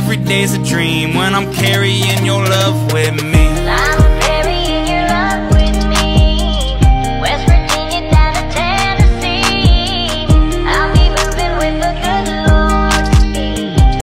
every day's a dream When I'm carrying your